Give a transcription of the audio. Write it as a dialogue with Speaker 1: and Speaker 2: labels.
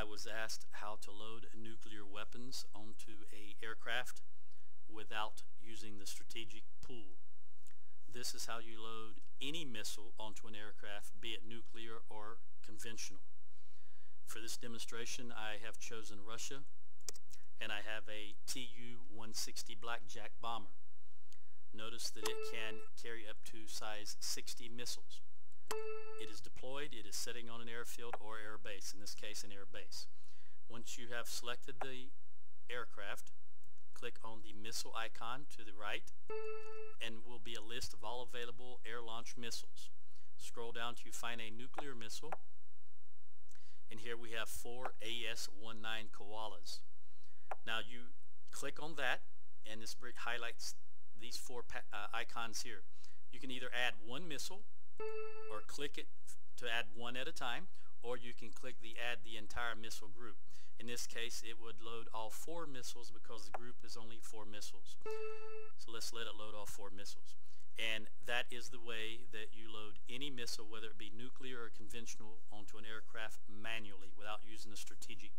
Speaker 1: I was asked how to load nuclear weapons onto a aircraft without using the strategic pool. This is how you load any missile onto an aircraft, be it nuclear or conventional. For this demonstration, I have chosen Russia, and I have a Tu-160 Blackjack bomber. Notice that it can carry up to size 60 missiles. It is deployed, it is sitting on an airfield or air base, in this case an air base. Once you have selected the aircraft, click on the missile icon to the right and will be a list of all available air-launched missiles. Scroll down to find a nuclear missile and here we have four AS-19 Koalas. Now you click on that and this highlights these four uh, icons here. You can either add one missile or click it to add one at a time or you can click the add the entire missile group. In this case it would load all four missiles because the group is only four missiles. So let's let it load all four missiles. And that is the way that you load any missile, whether it be nuclear or conventional, onto an aircraft manually without using the strategic